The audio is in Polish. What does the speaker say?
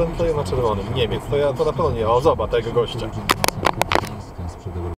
Bentley na czerwonym. Niemiec. To ja to na pewno nie. O, zobacz tego gościa.